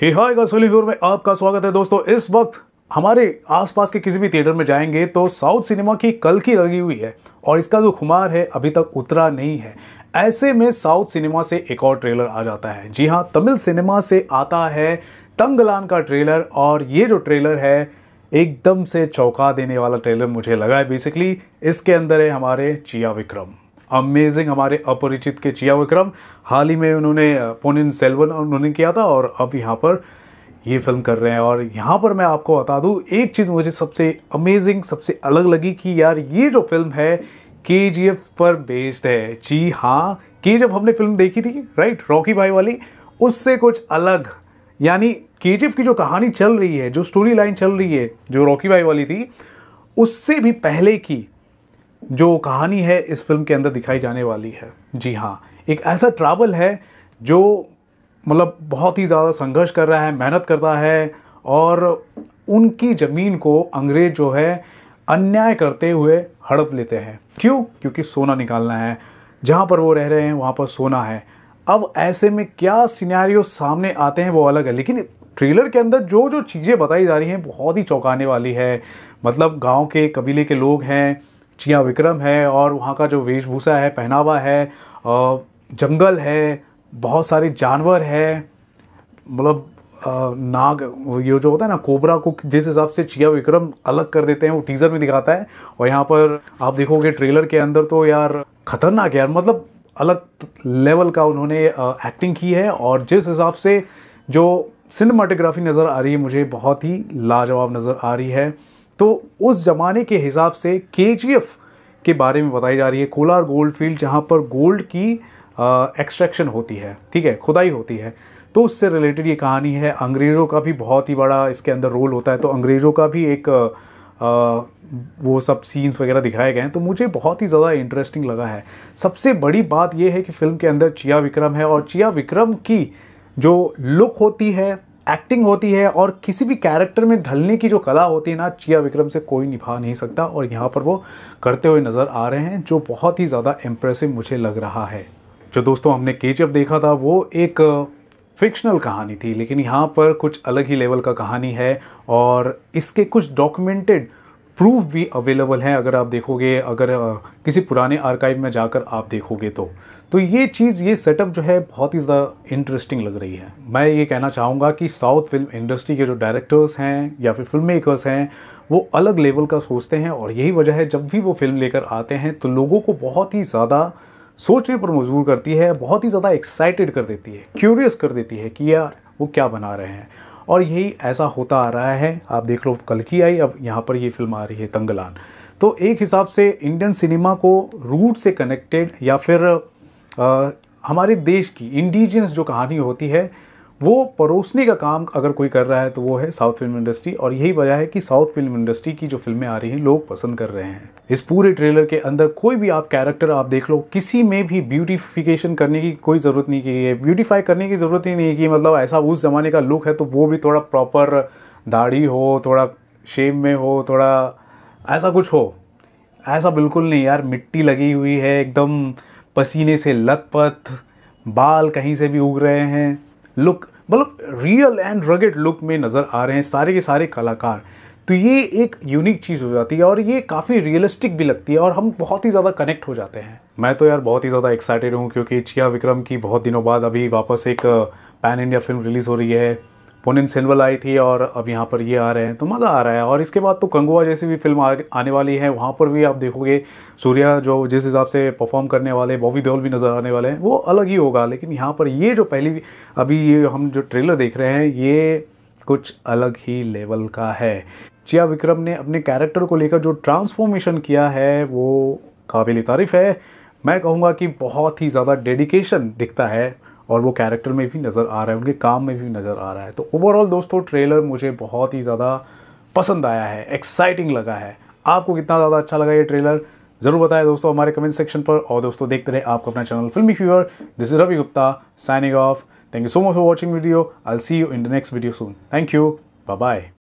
हे हाय गसोली viewer में आपका स्वागत है। दोस्तों, इस वक्त हमारे आसपास के किसी भी थिएटर में जाएँगे तो साउथ सिनेमा की कल की लगी हुई है और इसका जो खुमार है अभी तक उतरा नहीं है। ऐसे में साउथ सिनेमा से एक और ट्रेलर आ जाता है। जी हाँ तमिल सिनेमा से आता है तंगलान का ट्रेलर और ये जो ट्रेलर है, एकदम से चौंका देने वाला ट्रेलर मुझे लगा है बेसिकली इसके अंदर है हमारे चिया विक्रम। अमेजिंग हमारे अपरिचित के चिया विक्रम। हाल ही में उन्होंने पोनिन सेल्वन उन्होंने किया था और अब यहाँ पर ये फ़िल्म कर रहे हैं। और यहाँ पर मैं आपको बता दूँ, एक चीज़ मुझे सबसे अमेजिंग सबसे अलग लगी कि यार ये जो फ़िल्म है के पर बेस्ड है। जी हाँ के जब हमने फ़िल्म देखी थी राइट रॉकी भाई वाली। उससे कुछ अलग, यानी के की जो कहानी चल रही है, जो स्टोरी लाइन चल रही है, जो रॉकी भाई वाली थी, उससे भी पहले की जो कहानी है इस फ़िल्म के अंदर दिखाई जाने वाली है। जी हाँ एक ऐसा ट्रैवल है जो मतलब बहुत ही ज़्यादा संघर्ष कर रहा है, मेहनत करता है और उनकी ज़मीन को अंग्रेज़ जो है अन्याय करते हुए हड़प लेते हैं। क्यों? क्योंकि सोना निकालना है। जहाँ पर वो रह रहे हैं, वहाँ पर सोना है। अब ऐसे में क्या सिनेरियो सामने आते हैं वो अलग है। लेकिन ट्रेलर के अंदर जो जो चीज़ें बताई जा रही हैं, बहुत ही चौंकाने वाली है। मतलब गाँव के, कबीले के लोग हैं चिया विक्रम है और वहाँ का जो वेशभूषा है, पहनावा है जंगल है, बहुत सारे जानवर है। मतलब नाग, ये जो होता है ना, कोबरा को जिस हिसाब से चिया विक्रम अलग कर देते हैं, वो टीजर में दिखाता है। और यहाँ पर आप देखोगे ट्रेलर के अंदर तो यार खतरनाक यार। मतलब अलग लेवल का उन्होंने एक्टिंग की है और जिस हिसाब से जो सिनेमाटोग्राफी नज़र आ रही है, मुझे बहुत ही लाजवाब नज़र आ रही है। तो उस ज़माने के हिसाब से के के बारे में बताई जा रही है कोलार गोल्ड फ़ील्ड जहाँ पर गोल्ड की एक्सट्रैक्शन होती है ठीक है खुदाई होती है। तो उससे रिलेटेड ये कहानी है अंग्रेज़ों का भी बहुत ही बड़ा इसके अंदर रोल होता है। तो अंग्रेज़ों का भी एक आ, वो सब सीन्स वगैरह दिखाए गए हैं। तो मुझे बहुत ही ज़्यादा इंटरेस्टिंग लगा है। सबसे बड़ी बात यह है कि फ़िल्म के अंदर चिया विक्रम है और चिया विक्रम की जो लुक होती है एक्टिंग होती है और किसी भी कैरेक्टर में ढलने की जो कला होती है ना, चिया विक्रम से कोई निभा नहीं सकता और यहाँ पर वो करते हुए नज़र आ रहे हैं, जो बहुत ही ज़्यादा इम्प्रेसिव मुझे लग रहा है। जो दोस्तों, हमने के देखा था, वो एक फिक्शनल कहानी थी, लेकिन यहाँ पर कुछ अलग ही लेवल का कहानी है और इसके कुछ डॉक्यूमेंटेड प्रूफ भी अवेलेबल हैं, अगर आप देखोगे, अगर किसी पुराने आर्काइव में जाकर आप देखोगे तो। तो ये चीज़, ये सेटअप जो है, बहुत ही ज़्यादा इंटरेस्टिंग लग रही है। मैं ये कहना चाहूँगा कि साउथ फ़िल्म इंडस्ट्री के जो डायरेक्टर्स हैं, या फिर फ़िल्म मेकर्स हैं, वो अलग लेवल का सोचते हैं और यही वजह है, जब भी वो फ़िल्म लेकर आते हैं तो लोगों को बहुत ही ज़्यादा सोचने पर मजबूर करती है, बहुत ही ज़्यादा एक्साइटेड कर देती है क्यूरियस कर देती है कि यार, वो क्या बना रहे हैं। और यही ऐसा होता आ रहा है। आप देख लो कल की आई अब यहाँ पर ये फ़िल्म आ रही है तंगलान। तो एक हिसाब से इंडियन सिनेमा को रूट से कनेक्टेड या फिर आ, हमारे देश की इंडिजिनस जो कहानी होती है वो परोसने का काम अगर कोई कर रहा है तो वो है साउथ फ़िल्म इंडस्ट्री और यही वजह है कि साउथ फ़िल्म इंडस्ट्री की जो फ़िल्में आ रही हैं, लोग पसंद कर रहे हैं। इस पूरे ट्रेलर के अंदर कोई भी आप कैरेक्टर आप देख लो, किसी में भी ब्यूटिफिकेशन करने की कोई ज़रूरत नहीं की है ब्यूटीफाई करने की ज़रूरत ही नहीं कि मतलब ऐसा उस ज़माने का लुक है तो वो भी थोड़ा प्रॉपर दाढ़ी हो, थोड़ा शेप में हो, थोड़ा ऐसा कुछ हो। ऐसा बिल्कुल नहीं यार, मिट्टी लगी हुई है, एकदम पसीने से लथपथ, बाल कहीं से भी उग रहे हैं। लुक मतलब रियल एंड रगेड लुक में नज़र आ रहे हैं सारे के सारे कलाकार। तो ये एक यूनिक चीज़ हो जाती है और ये काफ़ी रियलिस्टिक भी लगती है और हम बहुत ही ज़्यादा कनेक्ट हो जाते हैं। मैं तो यार बहुत ही ज़्यादा एक्साइटेड हूँ क्योंकि चिया विक्रम की बहुत दिनों बाद अभी वापस एक पैन इंडिया फ़िल्म रिलीज़ हो रही है। पोनिन सेनवल आई थी और अब यहाँ पर ये आ रहे हैं तो मज़ा आ रहा है। और इसके बाद तो कंगुआ जैसी भी फ़िल्म आने वाली है, वहाँ पर भी आप देखोगे, सूर्या जो जिस हिसाब से परफॉर्म करने वाले, बॉबी देओल भी नज़र आने वाले हैं, वो अलग ही होगा। लेकिन यहाँ पर ये जो पहली, अभी ये हम जो ट्रेलर देख रहे हैं, ये कुछ अलग ही लेवल का है। चिया विक्रम ने अपने कैरेक्टर को लेकर जो ट्रांसफॉर्मेशन किया है, वो काबिल तारीफ़ है। मैं कहूँगा कि बहुत ही ज़्यादा डेडिकेशन दिखता है और वो कैरेक्टर में भी नज़र आ रहा है, उनके काम में भी नज़र आ रहा है। तो ओवरऑल दोस्तों ट्रेलर मुझे बहुत ही ज़्यादा पसंद आया है एक्साइटिंग लगा है। आपको कितना ज़्यादा अच्छा लगा ये ट्रेलर ज़रूर बताएँ दोस्तों हमारे कमेंट सेक्शन पर। और दोस्तों, देखते रहे आपको अपना channel Filmy Fever this is Ravi Gupta signing off thank you so much for watching video I see you in the next video soon thank you bye